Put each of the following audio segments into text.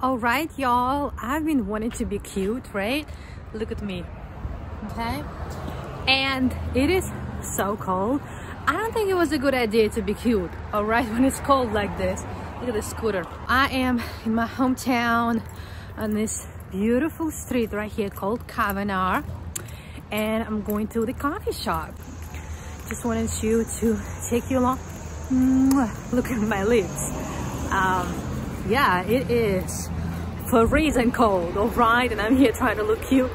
all right y'all. I've been wanting to be cute right? Look at me. Okay? And it is so cold. I don't think it was a good idea to be cute all right when it's cold like this. Look at the scooter. I am in my hometown on this beautiful street right here called Kavanaugh and i'm going to the coffee shop. Just wanted you to take you along. Look at my lips. Um, yeah it is. Freezing cold all right and i'm here trying to look cute.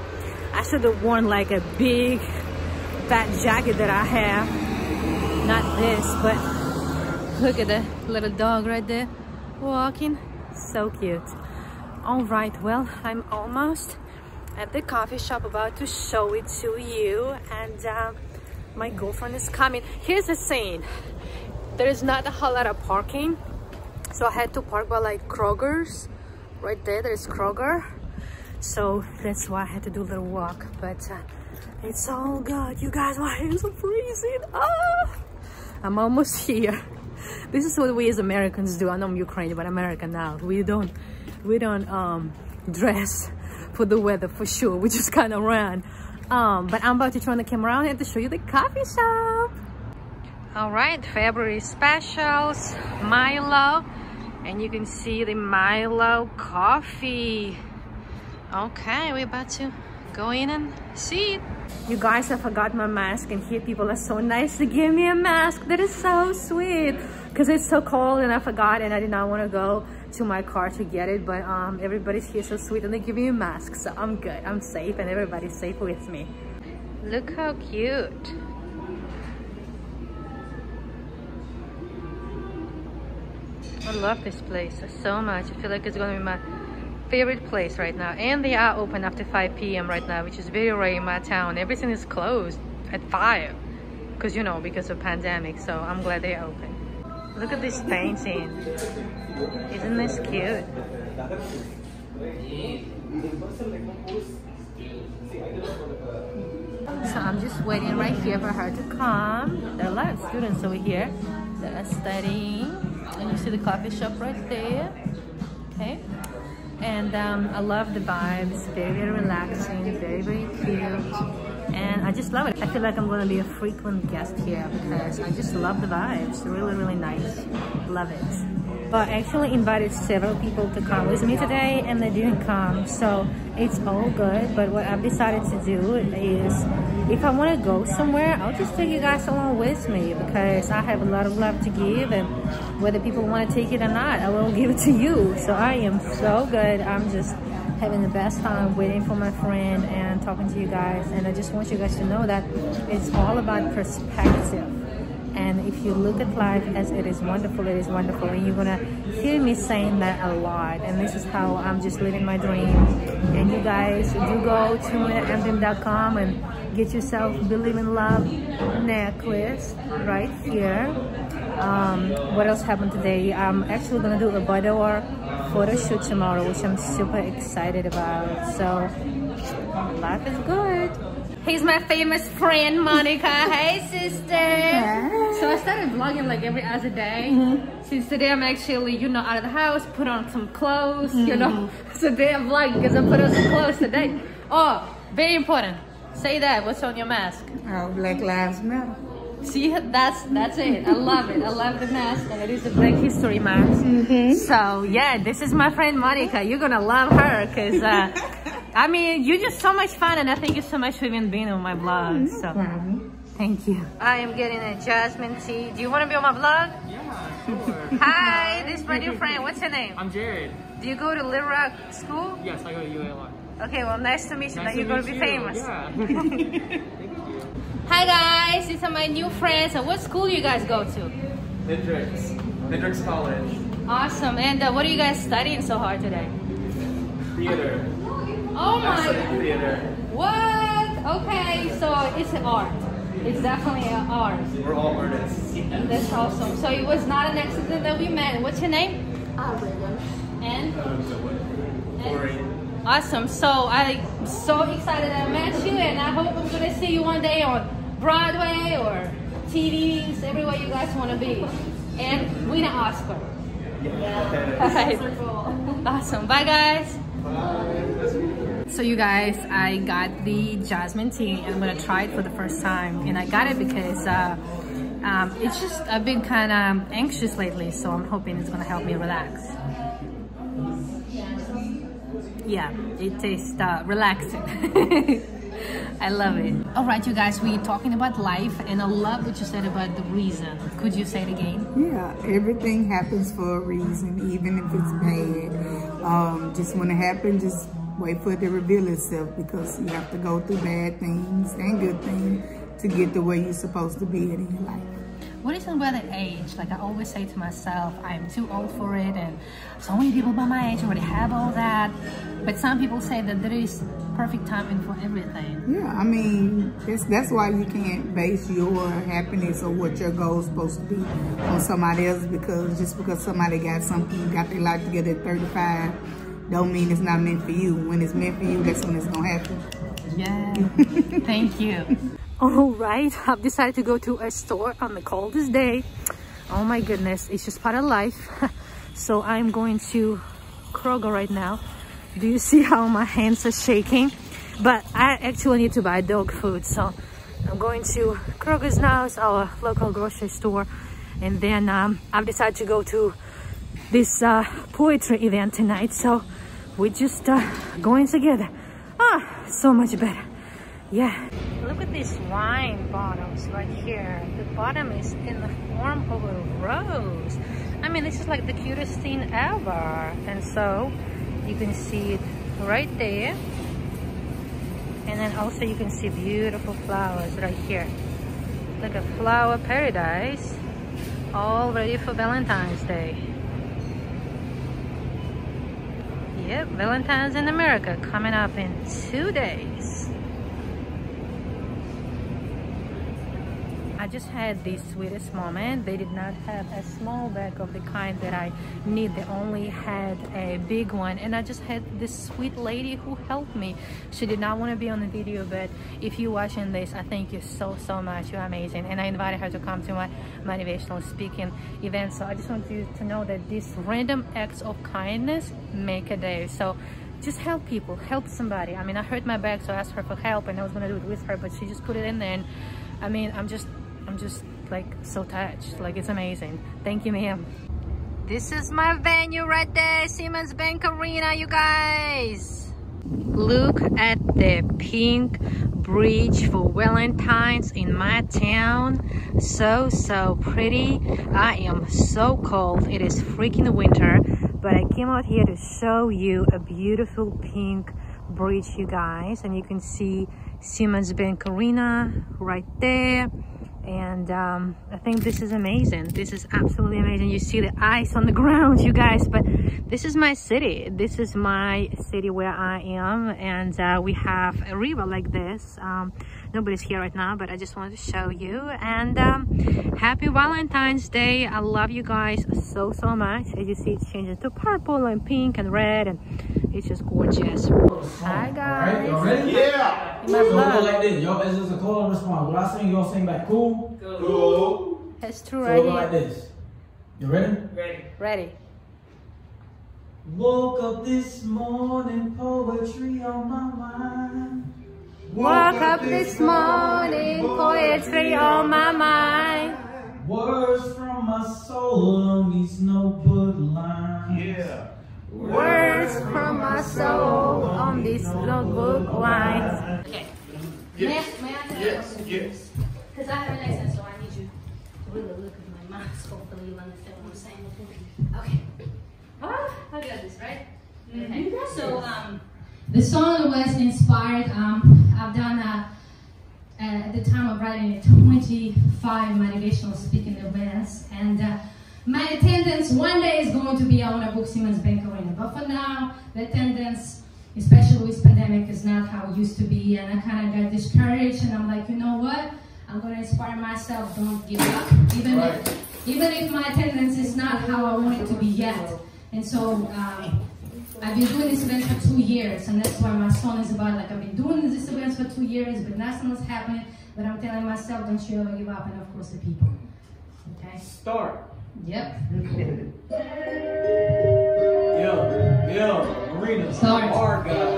I should have worn like a big fat jacket that i have. Not this but look at the little dog right there walking. So cute. All right well i'm almost at the coffee shop about to show it to you and uh, my girlfriend is coming. Here's the scene. There is not a whole lot of parking so i had to park by like kroger's. Right there there's kroger. So that's why i had to do a little walk but uh, it's all good. You guys my hands are freezing? Ah! i'm almost here. This is what we as americans do. I know i'm ukrainian but american now. We don't we don't um dress for the weather for sure. We just kind of run. Um but i'm about to turn the camera around and to show you the coffee shop. All right february specials. Mylo and you can see the Mylo coffee. Okay, we're about to go in and see it. You guys, I forgot my mask and here people are so nice to give me a mask. That is so sweet because it's so cold and I forgot and I did not want to go to my car to get it but um, everybody's here so sweet and they give me a mask so I'm good. I'm safe and everybody's safe with me. Look how cute. Love this place so much. I feel like it's gonna be my favorite place right now. And they are open after 5 p.m. right now, which is very rare in my town. Everything is closed at 5. Because, you know, because of pandemic. So I'm glad they're open. Look at this painting. Isn't this cute? So I'm just waiting right here for her to come. There are a lot of students over here that are studying and you see the coffee shop right there? Okay. And um, I love the vibes. Very very relaxing very very cute. And I just love it. I feel like I'm gonna be a frequent guest here because I just love the vibes. Really really nice. Love it but I actually invited several people to come with me today and they didn't come. So it's all good. But what I've decided to do is if I want to go somewhere I'll just take you guys along with me because I have a lot of love to give and whether people want to take it or not I will give it to you. So I am so good. I'm just having the best time waiting for my friend and talking to you guys and I just want you guys to know that it's all about perspective and if you look at life as it is wonderful it is wonderful. And you're gonna hear me saying that a lot. And this is how i'm just living my dream. And you guys do go to amdream.com and get yourself believe in love necklace right here. Um, what else happened today? I'm actually gonna do a boudoir photo shoot tomorrow which i'm super excited about. So life is good He's my famous friend, Monica. hey, sister. Hi. So I started vlogging like every other day. Mm -hmm. Since today I'm actually, you know, out of the house, put on some clothes, mm -hmm. you know. Mm-hmm. So today I'm vlogging because I put on some clothes today. Oh, very important. Say that. What's on your mask? Oh, Black Lives Matter. See, that's that's it. I love it. I love the mask, and it is a Black History mask. Mm -hmm. So yeah, this is my friend Monica. You're gonna love her because. Uh, I mean, you're just so much fun, and I thank you so much for even being on my vlog. So, thank you. I am getting a jasmine tea. Do you want to be on my vlog? Yeah, sure. Hi, this is my new friend. What's your name? I'm Jared. Do you go to Little Rock School? Yes, I go to UALR. Okay, well, nice to meet you. Nice now you're going to be you. famous. Yeah. Hi, guys. These are my new friends. So what school do you guys go to? Hendrix. Hendrix College. Awesome. And uh, what are you guys studying so hard today? Theater. Oh my. theater. What? Okay, so it's art. It's definitely an art. We're all artists. That's awesome. So it was not an accident that we met. What's your name? Alberta. And? Corey. Awesome. So I'm so excited I met you and I hope I'm going to see you one day on Broadway or TVs, everywhere you guys want to be. And win an Oscar. Yes. Alright. Awesome. Bye guys. Bye. So you guys, I got the jasmine tea and I'm gonna try it for the first time. And I got it because uh, um, it's just, I've been kind of anxious lately. So I'm hoping it's gonna help me relax. Yeah, it tastes uh, relaxing. I love it. All right, you guys, we're talking about life and I love what you said about the reason. Could you say it again? Yeah, everything happens for a reason, even if it's bad. Um, just when it happens, just wait for it to reveal itself because you have to go through bad things and good things to get the way you're supposed to be in your life. What is about the age? Like I always say to myself, I'm too old for it and so many people by my age already have all that. But some people say that there is perfect timing for everything. Yeah, I mean, that's, that's why you can't base your happiness or what your goal is supposed to be on somebody else because just because somebody got something, got their life together at 35, don't mean it's not meant for you. When it's meant for you, that's when it's going to happen. Yeah, thank you. All right, I've decided to go to a store on the coldest day. Oh my goodness, it's just part of life. so I'm going to Kroger right now. Do you see how my hands are shaking? But I actually need to buy dog food, so I'm going to Kroger's now, it's our local grocery store. And then um, I've decided to go to this uh, poetry event tonight, so we're just uh, going together. Ah, so much better. Yeah. Look at these wine bottles right here. The bottom is in the form of a rose. I mean, this is like the cutest thing ever. And so you can see it right there. And then also you can see beautiful flowers right here. Like a flower paradise. All ready for Valentine's Day. Yep, Valentine's in America coming up in two days. I just had the sweetest moment. They did not have a small bag of the kind that I need. They only had a big one. And I just had this sweet lady who helped me. She did not want to be on the video, but if you're watching this, I thank you so, so much. You're amazing. And I invited her to come to my motivational speaking event. So I just want you to know that these random acts of kindness make a day. So just help people, help somebody. I mean, I hurt my back, so I asked her for help and I was gonna do it with her, but she just put it in there. And I mean, I'm just I'm just like so touched. Like it's amazing. Thank you, ma'am. This is my venue right there, Simmons Bank Arena, you guys. Look at the pink bridge for Valentine's in my town. So, so pretty. I am so cold. It is freaking winter, but I came out here to show you a beautiful pink bridge, you guys. And you can see Simmons Bank Arena right there and um, I think this is amazing. This is absolutely amazing. You see the ice on the ground, you guys, but this is my city. This is my city where I am, and uh, we have a river like this. Um, nobody's here right now, but I just wanted to show you. And um, happy Valentine's Day. I love you guys so, so much. As you see, it's changing to purple and pink and red, and it's just gorgeous. Hi, guys. Alright, y'all ready? Yeah. In my So we'll go like this. Y'all, it's just a call and response. When I sing, y'all sing back. Cool? Cool. It's true So we'll right go like this. You ready? Ready. Ready. Woke up this morning, poetry on my mind. Woke up this morning, poetry on my mind. Words from my soul on these notebook lines. Yeah. Words from my soul on these notebook lines. Okay. Yes. May, may I tell Yes. Yes. Because I have an accent, so I need you to really look at my mask. Hopefully you understand what I'm saying. Okay. Ah, I got this, right? Okay. So, um, the song was inspired, um, I've done, uh, uh, at the time of writing 25 motivational speaking events. And uh, my attendance one day is going to be, I want to book Simmons Bank Arena. But for now, the attendance, especially with pandemic, is not how it used to be. And I kind of got discouraged and I'm like, you know what? I'm going to inspire myself, don't give up. Even, if, even if my attendance is not how I want it to be yet. And so, um, I've been doing this event for two years, and that's why my song is about like I've been doing this events for two years, but nothing's happening. But I'm telling myself, don't you ever give up, and of course the people. Okay. Start. Yep. Yo, yo, Marina. Hard guy.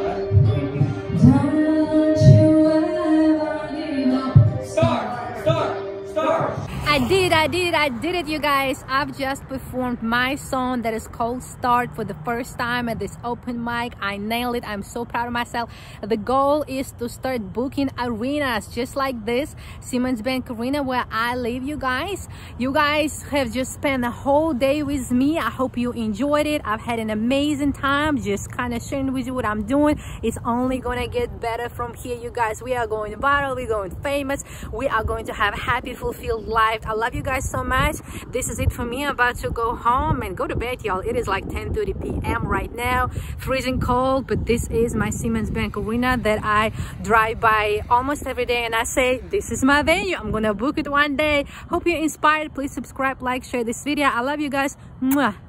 I did, it, I did it, you guys. I've just performed my song that is called Start for the first time at this open mic. I nailed it. I'm so proud of myself. The goal is to start booking arenas just like this, Simmons Bank Arena, where I live, you guys. You guys have just spent a whole day with me. I hope you enjoyed it. I've had an amazing time just kind of sharing with you what I'm doing. It's only gonna get better from here, you guys. We are going viral, we're going famous, we are going to have a happy, fulfilled life. I love you guys so much. This is it for me. I'm about to go home and go to bed, y'all. It is like 10:30 p.m. right now. Freezing cold, but this is my Simmons Bank Arena that I drive by almost every day and I say, this is my venue. I'm gonna book it one day. Hope you're inspired. Please subscribe, like, share this video. I love you guys. Mwah.